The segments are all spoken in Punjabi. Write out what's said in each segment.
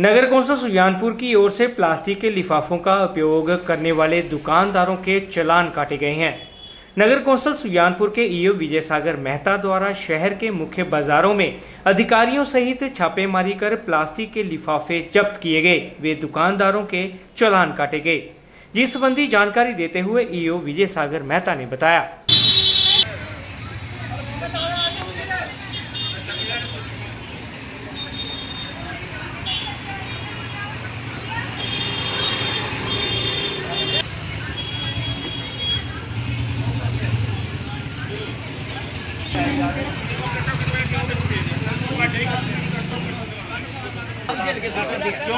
नगर कौंसिल सुजानपुर की ओर से प्लास्टिक के लिफाफों का उपयोग करने वाले दुकानदारों के चलान काटे गए हैं। नगर कौंसिल सुजानपुर के ईओ विजय सागर मेहता द्वारा शहर के मुख्य बाजारों में अधिकारियों सहित छापेमारी कर प्लास्टिक के लिफाफे जब्त किए गए। वे दुकानदारों के चलान काटे गए। जिस संबंधी जानकारी देते हुए ईओ विजय सागर मेहता ने बताया।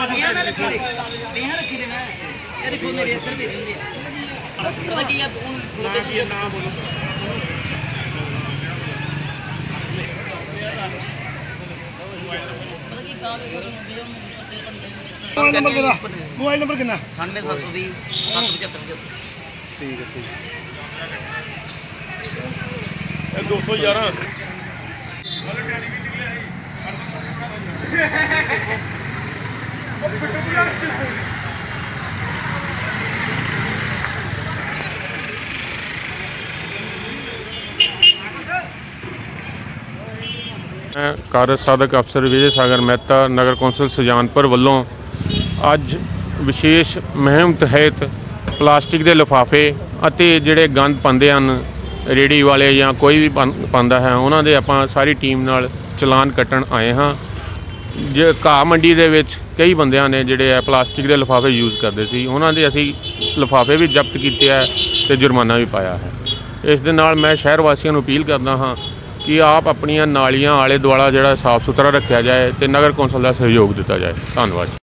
ਦੀਆਂ ਰੱਖੀ ਦੇ ਮੈਂ ਇਹ ਦੇਖੋ ਮੇਰੇ ਇੱਧਰ ਵੀ ਰਹਿੰਦੇ ਆ ਪਤਾ ਕੀ ਆ ਹੁਣ ਨਾ ਕੀ ਨਾ ਬੋਲੋ ਪਤਾ ਕੀ ਗਾਲ ਹੁੰਦੀ ਆ ਮੋਬਾਈਲ ਨੰਬਰ ਕਿੰਨਾ ਮੋਬਾਈਲ ਨੰਬਰ ਕਿੰਨਾ 9720 775 ਠੀਕ ਹੈ ਠੀਕ ਇਹ 211 ਮੈਂ ਕਾਰਜ ਸਾਧਕ ਅਫਸਰ ਵਿਜੇ ਸਾਗਰ ਮਹਿਤਾ, ਨਗਰ ਕੌਂਸਲ ਸੁਜਾਨਪੁਰ ਵੱਲੋਂ ਅੱਜ ਵਿਸ਼ੇਸ਼ ਮੁਹਿੰਮ ਤਹਿਤ ਪਲਾਸਟਿਕ ਦੇ ਲਿਫਾਫੇ ਅਤੇ ਜਿਹੜੇ ਗੰਦ ਪਾਉਂਦੇ ਹਨ ਰੇੜੀ ਵਾਲੇ ਜਾਂ ਕੋਈ ਵੀ ਪਾਉਂਦਾ ਹੈ, ਉਹਨਾਂ ਦੇ ਆਪਾਂ ਸਾਰੀ ਟੀਮ ਨਾਲ ਚਲਾਨ ਕੱਟਣ ਆਏ ਹਾਂ। ਜੇ ਘਾਹ ਮੰਡੀ ਦੇ ਵਿੱਚ ਕਈ ਬੰਦਿਆਂ ਨੇ ਜਿਹੜੇ ਆ ਪਲਾਸਟਿਕ ਦੇ ਲਿਫਾਫੇ ਯੂਜ਼ ਕਰਦੇ ਸੀ, ਉਹਨਾਂ ਦੇ ਅਸੀਂ ਲਿਫਾਫੇ ਵੀ ਜ਼ਬਤ ਕੀਤੇ ਆ ਤੇ ਜੁਰਮਾਨਾ ਵੀ ਪਾਇਆ ਹੈ। ਇਸ ਦੇ ਨਾਲ ਮੈਂ ਸ਼ਹਿਰ ਵਾਸੀਆਂ ਨੂੰ ਅਪੀਲ ਕਰਦਾ ਹਾਂ ਕਿ ਆਪ ਆਪਣੀਆਂ ਨਾਲੀਆਂ ਆਲੇ ਦੁਆਲਾ ਜਿਹੜਾ ਸਾਫ਼ ਸੁਥਰਾ ਰੱਖਿਆ ਜਾਏ ਤੇ ਨਗਰ ਕੌਂਸਲ ਦਾ ਸਹਿਯੋਗ ਦਿੱਤਾ ਜਾਏ। ਧੰਨਵਾਦ।